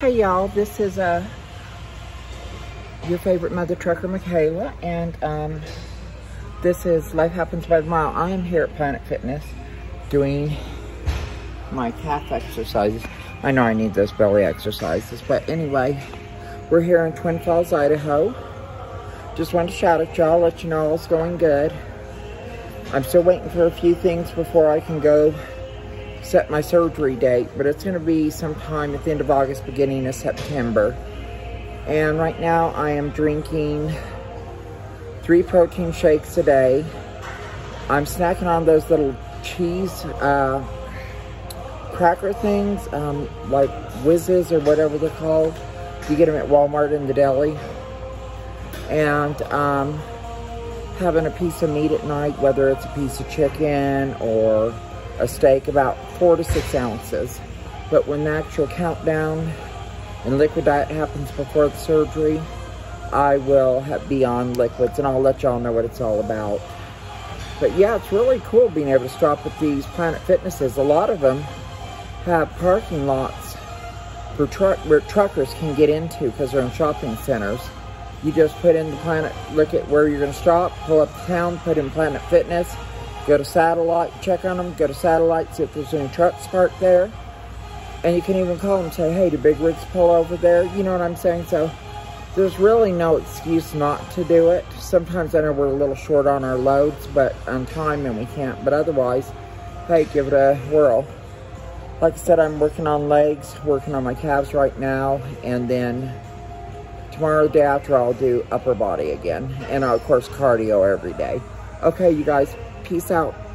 Hey y'all, this is uh, your favorite mother trucker, Michaela, and um, this is Life Happens by the Mile. I am here at Planet Fitness doing my calf exercises. I know I need those belly exercises, but anyway, we're here in Twin Falls, Idaho. Just wanted to shout at y'all, let you know all's going good. I'm still waiting for a few things before I can go set my surgery date, but it's going to be sometime at the end of August, beginning of September. And right now I am drinking three protein shakes a day. I'm snacking on those little cheese uh, cracker things, um, like Whizzes or whatever they're called. You get them at Walmart in the deli. And um, having a piece of meat at night, whether it's a piece of chicken or a steak about four to six ounces. But when the actual countdown and liquid diet happens before the surgery, I will have, be on liquids and I'll let y'all know what it's all about. But yeah, it's really cool being able to stop at these Planet Fitnesses. A lot of them have parking lots for truck where truckers can get into because they're in shopping centers. You just put in the Planet, look at where you're going to stop, pull up the town, put in Planet Fitness, Go to satellite, check on them. Go to satellite, see if there's any trucks parked there. And you can even call them and say, hey, do big rigs pull over there? You know what I'm saying? So there's really no excuse not to do it. Sometimes I know we're a little short on our loads, but on time and we can't. But otherwise, hey, give it a whirl. Like I said, I'm working on legs, working on my calves right now, and then tomorrow, day after, I'll do upper body again. And of course, cardio every day. Okay, you guys, Peace out.